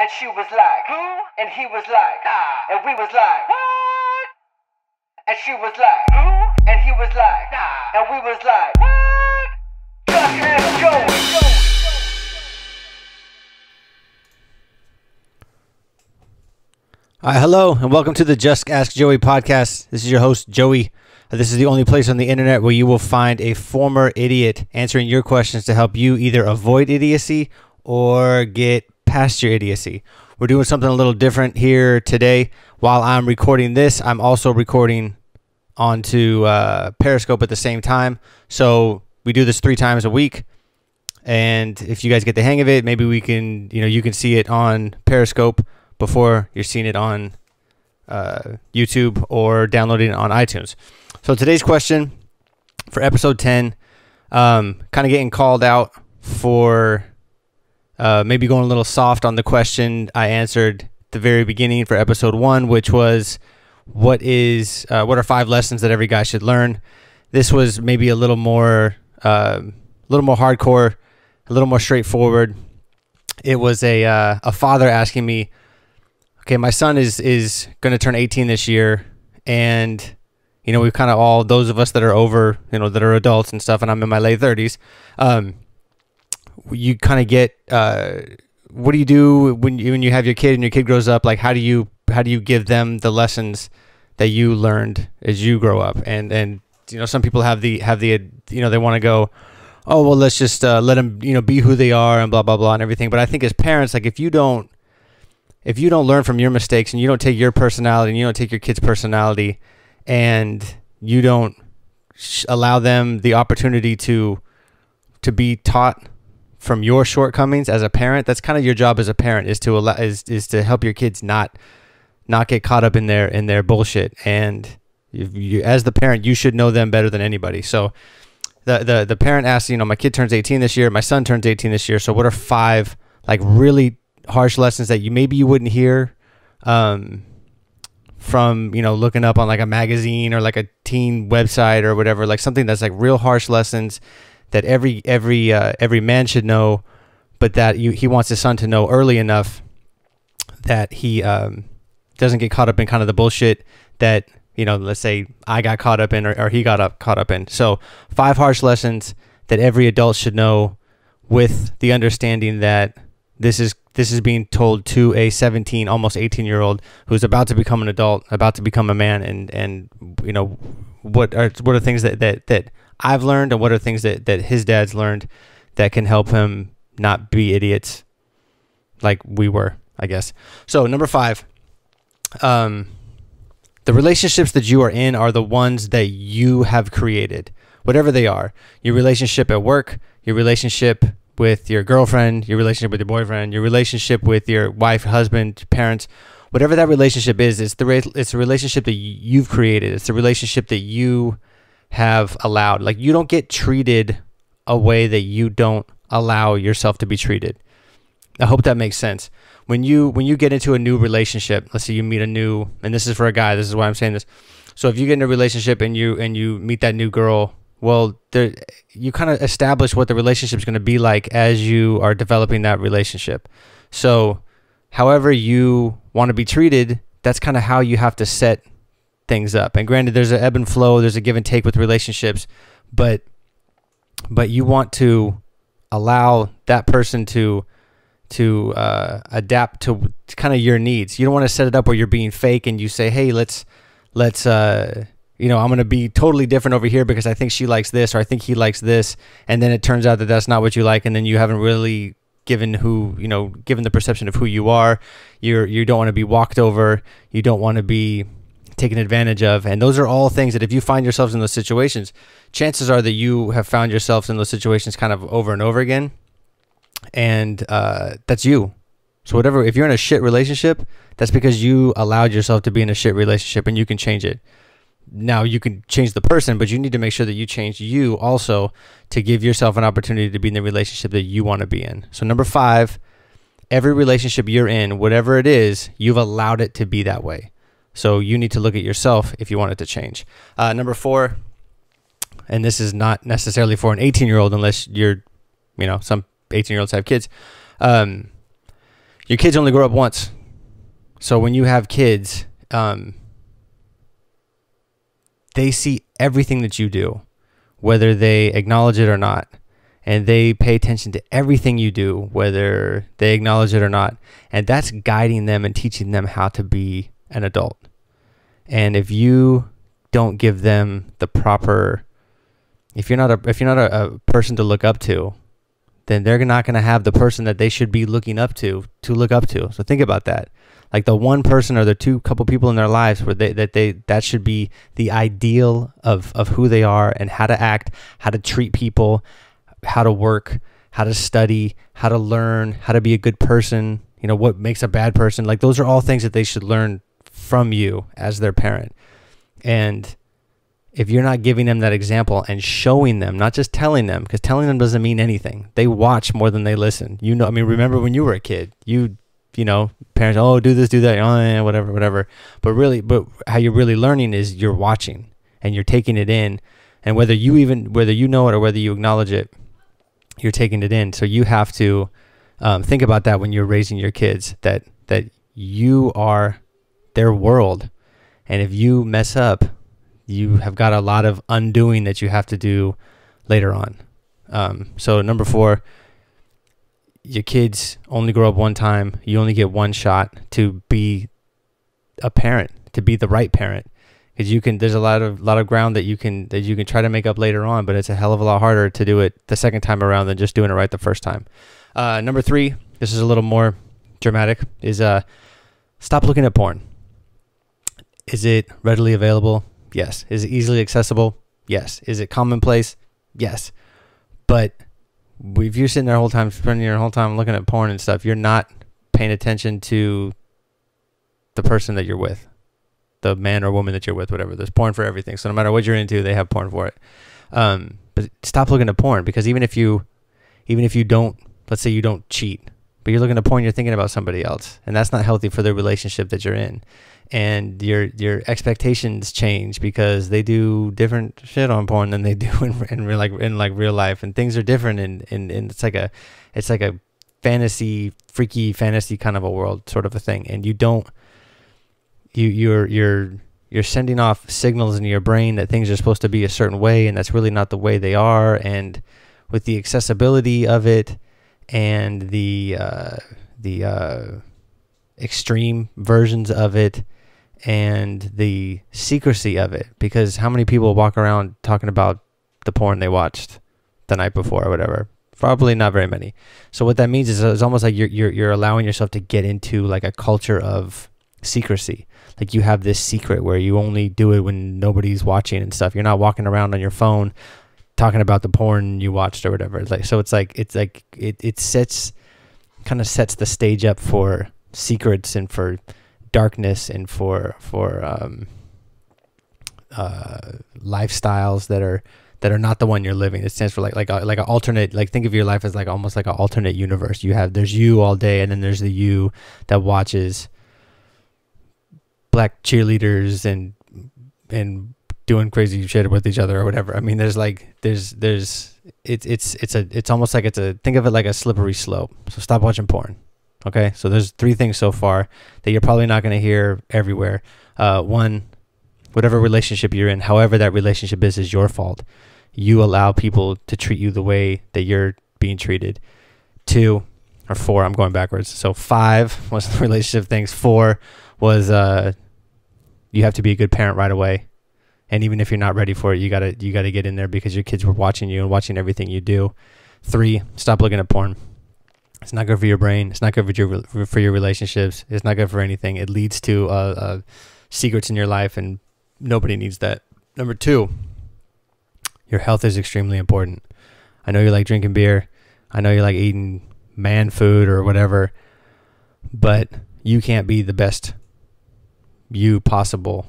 And she was like, Who? And he was like, Nah. And we was like, What? And she was like, Who? And he was like, Nah. And we was like, What? Just ask Joey. Hi, hello, and welcome to the Just Ask Joey podcast. This is your host, Joey. Uh, This is the only place on the internet where you will find a former idiot answering your questions to help you either avoid idiocy or get past your idiocy. We're doing something a little different here today. While I'm recording this, I'm also recording onto uh, Periscope at the same time. So we do this three times a week. And if you guys get the hang of it, maybe we can, you know, you can see it on Periscope before you're seeing it on uh, YouTube or downloading it on iTunes. So today's question for episode 10, um, kind of getting called out for uh, maybe going a little soft on the question I answered the very beginning for episode one, which was what is uh, what are five lessons that every guy should learn. This was maybe a little more uh, a little more hardcore, a little more straightforward. It was a uh, a father asking me, okay, my son is is going to turn 18 this year, and you know we kind of all those of us that are over, you know, that are adults and stuff, and I'm in my late 30s. Um, you kind of get uh, what do you do when you when you have your kid and your kid grows up? Like how do you how do you give them the lessons that you learned as you grow up? And and you know some people have the have the you know they want to go oh well let's just uh, let them you know be who they are and blah blah blah and everything but i think as parents like if you don't if you don't learn from your mistakes and you don't take your personality and you don't take your kid's personality and you don't allow them the opportunity to to be taught from your shortcomings as a parent that's kind of your job as a parent is to allow is, is to help your kids not not get caught up in their in their bullshit. And you, as the parent you should know them better than anybody. So the, the the parent asks you know my kid turns 18 this year my son turns 18 this year so what are five like really harsh lessons that you maybe you wouldn't hear um, from you know looking up on like a magazine or like a teen website or whatever like something that's like real harsh lessons that every every uh, every man should know but that you he wants his son to know early enough that he um, doesn't get caught up in kind of the bullshit that you know let's say I got caught up in or, or he got up caught up in. So five harsh lessons that every adult should know with the understanding that this is this is being told to a 17 almost 18 year old who's about to become an adult about to become a man and and you know what are what are things that that, that I've learned and what are things that that his dad's learned that can help him not be idiots like we were I guess so number 5 um the relationships that you are in are the ones that you have created whatever they are your relationship at work your relationship with your girlfriend, your relationship with your boyfriend, your relationship with your wife, husband, parents, whatever that relationship is, it's the it's a relationship that you've created. It's the relationship that you have allowed. Like you don't get treated a way that you don't allow yourself to be treated. I hope that makes sense. When you when you get into a new relationship, let's say you meet a new and this is for a guy, this is why I'm saying this. So if you get in a relationship and you and you meet that new girl well there you kind of establish what the relationship is going to be like as you are developing that relationship so however you want to be treated that's kind of how you have to set things up and granted there's an ebb and flow there's a give and take with relationships but but you want to allow that person to to uh, adapt to kind of your needs you don't want to set it up where you're being fake and you say hey let's let's uh you know, I'm going to be totally different over here because I think she likes this or I think he likes this. And then it turns out that that's not what you like. And then you haven't really given who, you know, given the perception of who you are. You're, you don't want to be walked over. You don't want to be taken advantage of. And those are all things that if you find yourselves in those situations, chances are that you have found yourselves in those situations kind of over and over again. And uh, that's you. So whatever, if you're in a shit relationship, that's because you allowed yourself to be in a shit relationship and you can change it now you can change the person, but you need to make sure that you change you also to give yourself an opportunity to be in the relationship that you want to be in. So, number five, every relationship you're in, whatever it is, you've allowed it to be that way. So, you need to look at yourself if you want it to change. Uh, number four, and this is not necessarily for an 18 year old unless you're, you know, some 18 year olds have kids. Um, your kids only grow up once. So when you have kids, um, they see everything that you do, whether they acknowledge it or not. And they pay attention to everything you do, whether they acknowledge it or not. And that's guiding them and teaching them how to be an adult. And if you don't give them the proper if you're not a if you're not a, a person to look up to, then they're not going to have the person that they should be looking up to to look up to. So think about that. Like the one person or the two couple people in their lives where they that they that should be the ideal of of who they are and how to act, how to treat people, how to work, how to study, how to learn, how to be a good person, you know, what makes a bad person. Like those are all things that they should learn from you as their parent. And if you're not giving them that example and showing them, not just telling them, because telling them doesn't mean anything. They watch more than they listen. You know, I mean, remember when you were a kid, you, you know, parents, oh, do this, do that, oh, whatever, whatever. But really, but how you're really learning is you're watching and you're taking it in, and whether you even whether you know it or whether you acknowledge it, you're taking it in. So you have to um, think about that when you're raising your kids. That that you are their world, and if you mess up you have got a lot of undoing that you have to do later on. Um, so number four, your kids only grow up one time. You only get one shot to be a parent, to be the right parent, because you can. There's a lot of lot of ground that you can that you can try to make up later on, but it's a hell of a lot harder to do it the second time around than just doing it right the first time. Uh, number three, this is a little more dramatic. Is uh, stop looking at porn. Is it readily available? Yes. Is it easily accessible? Yes. Is it commonplace? Yes. But if you're sitting there the whole time, spending your whole time looking at porn and stuff, you're not paying attention to the person that you're with, the man or woman that you're with, whatever. There's porn for everything. So no matter what you're into, they have porn for it. Um, but stop looking at porn because even if you, even if you don't, let's say you don't cheat, but you're looking at porn, you're thinking about somebody else, and that's not healthy for the relationship that you're in. And your your expectations change because they do different shit on porn than they do in, in real like in like real life and things are different and and, and it's like a it's like a fantasy freaky fantasy kind of a world sort of a thing. And you don't you you're you're you're sending off signals in your brain that things are supposed to be a certain way and that's really not the way they are. And with the accessibility of it and the uh, the uh, extreme versions of it and the secrecy of it. Because how many people walk around talking about the porn they watched the night before or whatever? Probably not very many. So what that means is it's almost like you're, you're you're allowing yourself to get into like a culture of secrecy. Like you have this secret where you only do it when nobody's watching and stuff. You're not walking around on your phone talking about the porn you watched or whatever like so it's like it's like it, it sets kind of sets the stage up for secrets and for darkness and for for um, uh, lifestyles that are that are not the one you're living. It stands for like like a, like an alternate. Like think of your life as like almost like an alternate universe. You have there's you all day, and then there's the you that watches black cheerleaders and and doing crazy shit with each other or whatever. I mean, there's like there's there's it's it's it's a it's almost like it's a think of it like a slippery slope. So stop watching porn. Okay, so there's three things so far that you're probably not going to hear everywhere. Uh, one, whatever relationship you're in, however that relationship is, is your fault. You allow people to treat you the way that you're being treated. Two, or four, I'm going backwards. So five was the relationship things. Four was uh, you have to be a good parent right away. And even if you're not ready for it, you gotta you gotta get in there because your kids were watching you and watching everything you do. Three, stop looking at porn it's not good for your brain. It's not good for your for your relationships. It's not good for anything. It leads to uh, uh, secrets in your life, and nobody needs that. Number two, your health is extremely important. I know you like drinking beer. I know you like eating man food or whatever, but you can't be the best you possible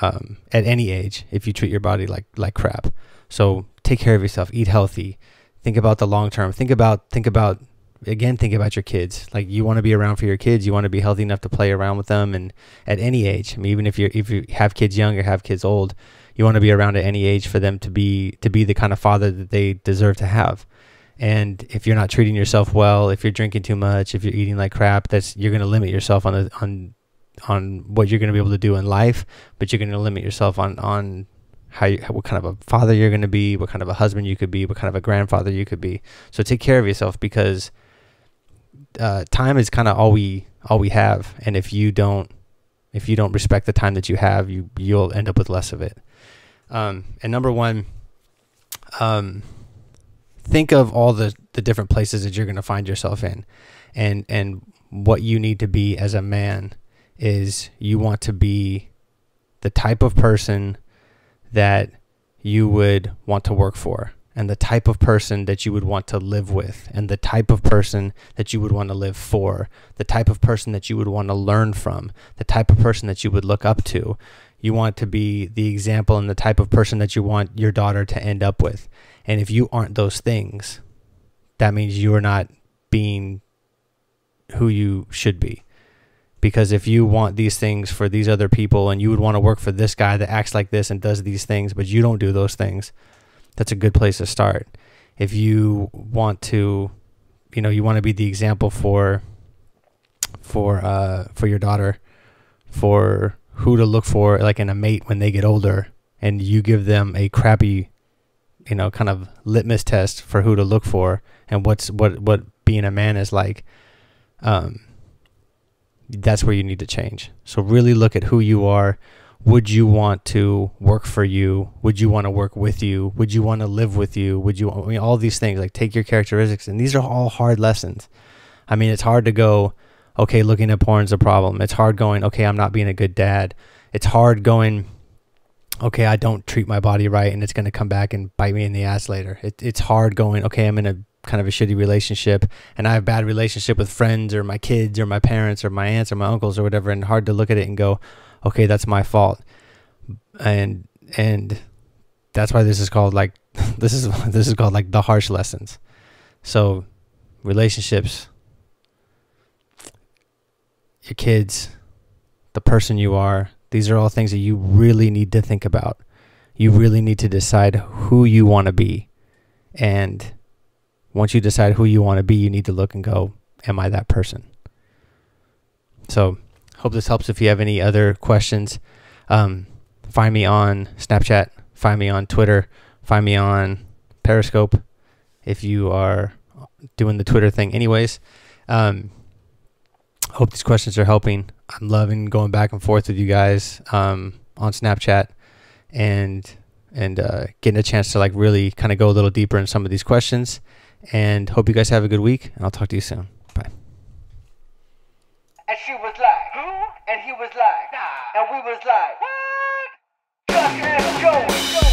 um, at any age if you treat your body like like crap. So take care of yourself. Eat healthy. Think about the long term. Think about think about again think about your kids like you want to be around for your kids you want to be healthy enough to play around with them and at any age I mean, even if you if you have kids young or have kids old you want to be around at any age for them to be to be the kind of father that they deserve to have And if you're not treating yourself well, if you're drinking too much, if you're eating like crap, that's you're gonna limit yourself on the on on what you're gonna be able to do in life. But you're gonna limit yourself on on how you, what kind of a father you're gonna be, what kind of a husband you could be, what kind of a grandfather you could be. So take care of yourself because uh, time is kind of all we all we have, and if you don't if you don't respect the time that you have, you you'll end up with less of it. Um, and number one, um, think of all the the different places that you're going to find yourself in, and and what you need to be as a man is you want to be the type of person that you would want to work for and the type of person that you would want to live with and the type of person that you would want to live for the type of person that you would want to learn from the type of person that you would look up to. You want to be the example and the type of person that you want your daughter to end up with. And if you aren't those things that means you are not being who you should be because if you want these things for these other people and you would want to work for this guy that acts like this and does these things but you don't do those things that's a good place to start. If you want to, you know, you want to be the example for for uh for your daughter for who to look for like in a mate when they get older and you give them a crappy you know kind of litmus test for who to look for and what's what what being a man is like um that's where you need to change so really look at who you are would you want to work for you? Would you want to work with you? Would you want to live with you? Would you, I mean, all these things, like take your characteristics. And these are all hard lessons. I mean, it's hard to go, okay, looking at porn's a problem. It's hard going, okay, I'm not being a good dad. It's hard going, okay, I don't treat my body right and it's going to come back and bite me in the ass later. It, it's hard going, okay, I'm in a kind of a shitty relationship and I have bad relationship with friends or my kids or my parents or my aunts or my uncles or whatever. And hard to look at it and go, okay, that's my fault. And and that's why this is called like this is this is called like the harsh lessons. So relationships, your kids, the person you are, these are all things that you really need to think about. You really need to decide who you want to be. And once you decide who you want to be, you need to look and go, am I that person? So Hope this helps. If you have any other questions, um, find me on Snapchat, find me on Twitter, find me on Periscope. If you are doing the Twitter thing, anyways. Um, hope these questions are helping. I'm loving going back and forth with you guys um, on Snapchat and and uh, getting a chance to like really kind of go a little deeper in some of these questions. And hope you guys have a good week. And I'll talk to you soon. Bye. And she was like, Who? And he was like, Nah. And we was like, What? Just.